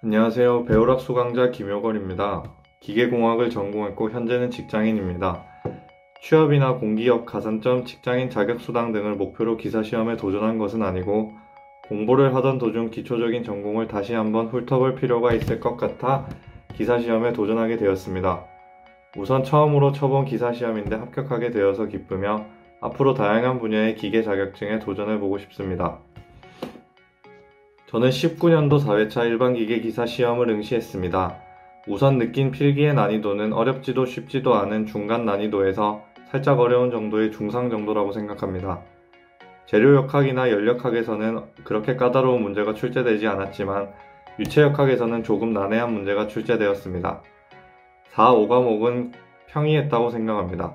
안녕하세요. 배우락 수강자 김효걸입니다. 기계공학을 전공했고 현재는 직장인입니다. 취업이나 공기업, 가산점, 직장인 자격수당 등을 목표로 기사시험에 도전한 것은 아니고 공부를 하던 도중 기초적인 전공을 다시 한번 훑어볼 필요가 있을 것 같아 기사시험에 도전하게 되었습니다. 우선 처음으로 쳐본 기사시험인데 합격하게 되어서 기쁘며 앞으로 다양한 분야의 기계 자격증에 도전해보고 싶습니다. 저는 19년도 4회차 일반기계 기사 시험을 응시했습니다. 우선 느낀 필기의 난이도는 어렵지도 쉽지도 않은 중간 난이도에서 살짝 어려운 정도의 중상 정도라고 생각합니다. 재료역학이나 연력학에서는 그렇게 까다로운 문제가 출제되지 않았지만 유체역학에서는 조금 난해한 문제가 출제되었습니다. 4, 5과목은 평이했다고 생각합니다.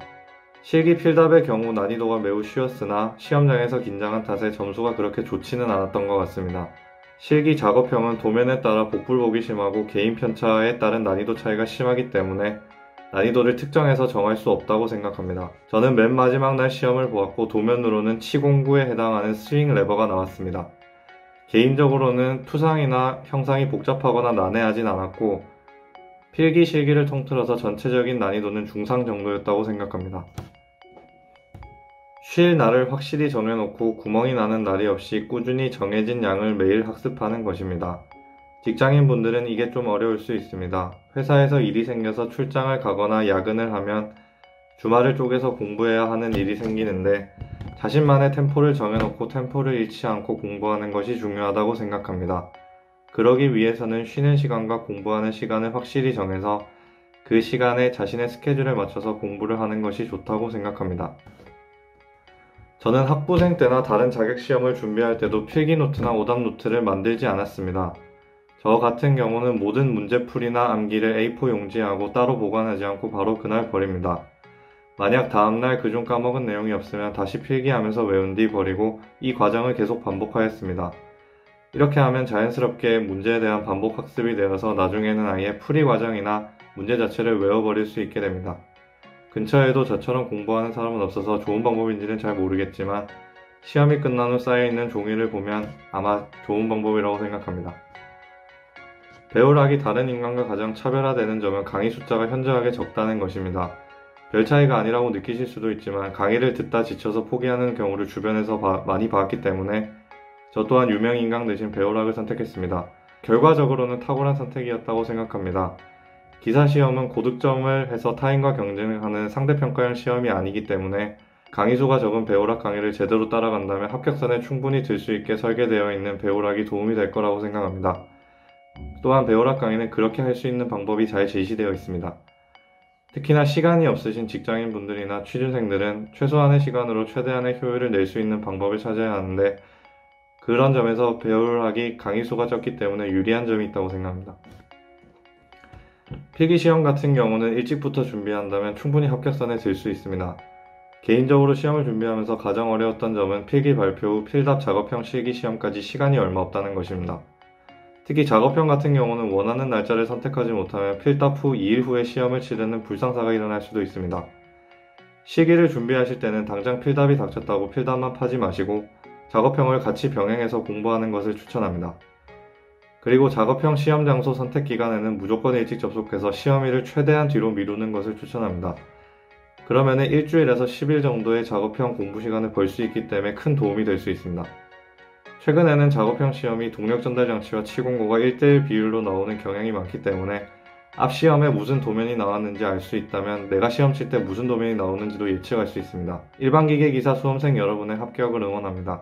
실기 필답의 경우 난이도가 매우 쉬웠으나 시험장에서 긴장한 탓에 점수가 그렇게 좋지는 않았던 것 같습니다. 실기 작업형은 도면에 따라 복불복이 심하고 개인 편차에 따른 난이도 차이가 심하기 때문에 난이도를 특정해서 정할 수 없다고 생각합니다. 저는 맨 마지막 날 시험을 보았고 도면으로는 치공구에 해당하는 스윙 레버가 나왔습니다. 개인적으로는 투상이나 형상이 복잡하거나 난해하진 않았고 필기 실기를 통틀어서 전체적인 난이도는 중상 정도였다고 생각합니다. 쉴 날을 확실히 정해놓고 구멍이 나는 날이 없이 꾸준히 정해진 양을 매일 학습하는 것입니다. 직장인 분들은 이게 좀 어려울 수 있습니다. 회사에서 일이 생겨서 출장을 가거나 야근을 하면 주말을 쪼개서 공부해야 하는 일이 생기는데 자신만의 템포를 정해놓고 템포를 잃지 않고 공부하는 것이 중요하다고 생각합니다. 그러기 위해서는 쉬는 시간과 공부하는 시간을 확실히 정해서 그 시간에 자신의 스케줄에 맞춰서 공부를 하는 것이 좋다고 생각합니다. 저는 학부생 때나 다른 자격시험을 준비할 때도 필기노트나 오답노트를 만들지 않았습니다. 저 같은 경우는 모든 문제풀이나 암기를 A4 용지하고 따로 보관하지 않고 바로 그날 버립니다. 만약 다음날 그중 까먹은 내용이 없으면 다시 필기하면서 외운 뒤 버리고 이 과정을 계속 반복하였습니다. 이렇게 하면 자연스럽게 문제에 대한 반복 학습이 되어서 나중에는 아예 풀이 과정이나 문제 자체를 외워버릴 수 있게 됩니다. 근처에도 저처럼 공부하는 사람은 없어서 좋은 방법인지는 잘 모르겠지만 시험이 끝난 후 쌓여있는 종이를 보면 아마 좋은 방법이라고 생각합니다. 배우락이 다른 인간과 가장 차별화되는 점은 강의 숫자가 현저하게 적다는 것입니다. 별 차이가 아니라고 느끼실 수도 있지만 강의를 듣다 지쳐서 포기하는 경우를 주변에서 바, 많이 봤기 때문에 저 또한 유명 인강 대신 배우락을 선택했습니다. 결과적으로는 탁월한 선택이었다고 생각합니다. 기사 시험은 고득점을 해서 타인과 경쟁하는 상대평가형 시험이 아니기 때문에 강의 수가 적은 배우락 강의를 제대로 따라간다면 합격선에 충분히 들 수 있게 설계되어 있는 배우락이 도움이 될 거라고 생각합니다. 또한 배우락 강의는 그렇게 할 수 있는 방법이 잘 제시되어 있습니다. 특히나 시간이 없으신 직장인 분들이나 취준생들은 최소한의 시간으로 최대한의 효율을 낼 수 있는 방법을 찾아야 하는데 그런 점에서 배우락이 강의 수가 적기 때문에 유리한 점이 있다고 생각합니다. 필기시험 같은 경우는 일찍부터 준비한다면 충분히 합격선에 들 수 있습니다. 개인적으로 시험을 준비하면서 가장 어려웠던 점은 필기 발표 후 필답 작업형 실기시험까지 시간이 얼마 없다는 것입니다. 특히 작업형 같은 경우는 원하는 날짜를 선택하지 못하면 필답 후 2일 후에 시험을 치르는 불상사가 일어날 수도 있습니다. 시기를 준비하실 때는 당장 필답이 닥쳤다고 필답만 파지 마시고 작업형을 같이 병행해서 공부하는 것을 추천합니다. 그리고 작업형 시험 장소 선택 기간에는 무조건 일찍 접속해서 시험일을 최대한 뒤로 미루는 것을 추천합니다. 그러면 일주일에서 10일 정도의 작업형 공부 시간을 벌 수 있기 때문에 큰 도움이 될 수 있습니다. 최근에는 작업형 시험이 동력 전달 장치와 치공고가 1대1 비율로 나오는 경향이 많기 때문에 앞 시험에 무슨 도면이 나왔는지 알 수 있다면 내가 시험 칠 때 무슨 도면이 나오는지도 예측할 수 있습니다. 일반 기계 기사 수험생 여러분의 합격을 응원합니다.